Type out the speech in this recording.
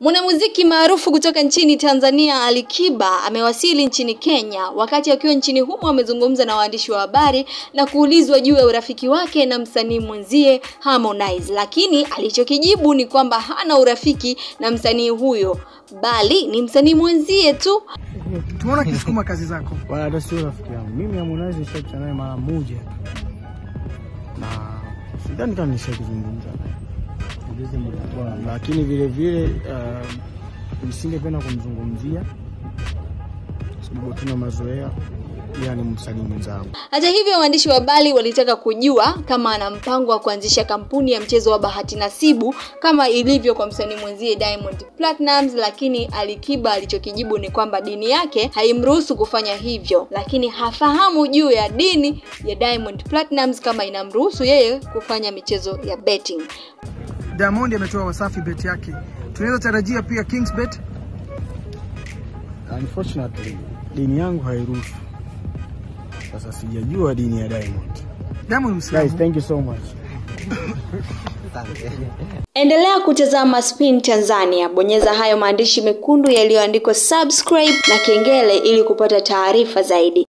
Mwanamuziki maarufu kutoka nchini Tanzania Ali Kiba amewasili nchini Kenya. Wakati akiwa nchini humo amezungumza na waandishi wa habari na kuulizwa juu ya urafiki wake na msanii mwenzie Harmonize, lakini alichokijibu ni kwamba hana urafiki na msanii huyo, bali ni msanii mwenzie tu. Tuona kisukuma kazi zako. Wala hata sio rafiki yangu. Mimi Harmonize nishakutana naye mara moja na sidhani kama nishakuzungumza naye, lakini vile vile uh, kumzungumzia sababu tuna mazoea, yani ni msanii mwenzangu. Hata hivyo, waandishi wa habari walitaka kujua kama ana mpango wa kuanzisha kampuni ya mchezo wa bahati nasibu kama ilivyo kwa msanii mwenzie Diamond Platnumz, lakini Alikiba alichokijibu ni kwamba dini yake haimruhusu kufanya hivyo, lakini hafahamu juu ya dini ya Diamond Platnumz kama inamruhusu yeye kufanya michezo ya betting. Diamond ametoa Wasafi bet yake, tunaweza tarajia pia Kings bet. Unfortunately, dini yangu hairuhusu. Sasa sijajua dini ya Diamond. Diamond Guys, thank you so much. Endelea kutazama Spin Tanzania, bonyeza hayo maandishi mekundu yaliyoandikwa subscribe na kengele ili kupata taarifa zaidi.